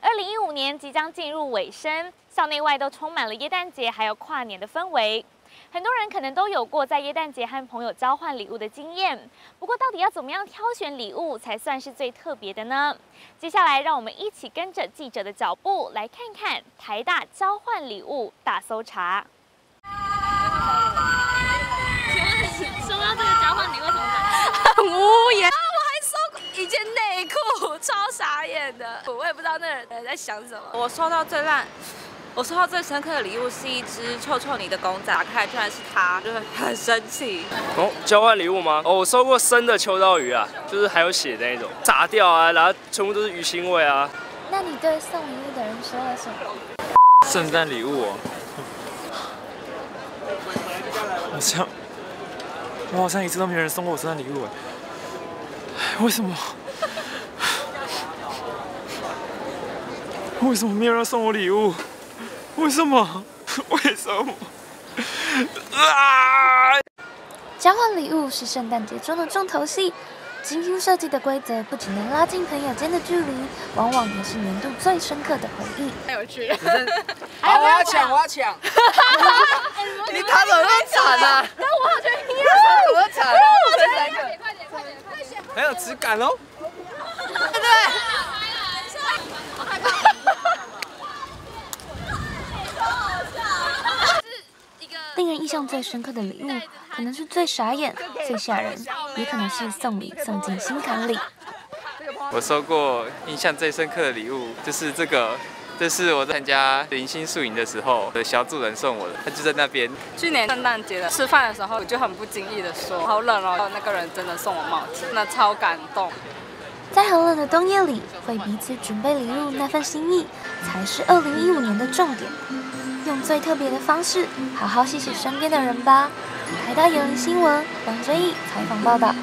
二零一五年即将进入尾声，校内外都充满了耶诞节还有跨年的氛围。很多人可能都有过在耶诞节和朋友交换礼物的经验，不过到底要怎么样挑选礼物才算是最特别的呢？接下来让我们一起跟着记者的脚步来看看台大交换礼物大搜查。我也不知道那人在想什么。我收到最烂。我收到最深刻的礼物是一只臭臭泥的公仔，打开居然是它，就是很生气。哦，交换礼物吗？哦，我收过生的秋刀鱼啊，就是还有血的那种，炸掉啊，然后全部都是鱼腥味啊。那你对送礼物的人说了什么？圣诞礼物哦。好像，我好像一次都没有人送过我圣诞礼物哎。为什么？为什么没有人送我礼物？为什么？为什么？啊！交换礼物是圣诞节中的重头戏，精心设计的规则不仅能拉近朋友间的距离，往往也是年度最深刻的回忆。太有趣！好，我要抢，我要抢！你他怎么那么惨啊？但我好像你也怎么惨？我三个，快点，快点，快点！很有质感哦。对。令人印象最深刻的礼物，可能是最傻眼、最吓人，也可能是送礼送进心坎里。我收过印象最深刻的礼物，就是这个，这是我在参加零星宿营的时候的小主人送我的，他就在那边。去年圣诞节的吃饭的时候，我就很不经意的说：“好冷哦。”那个人真的送我帽子，那超感动。在寒冷的冬夜里，为彼此准备礼物，那份心意，才是二零一五年的重点。用最特别的方式，好好谢谢身边的人吧。台大有人新闻，王真义采访报道。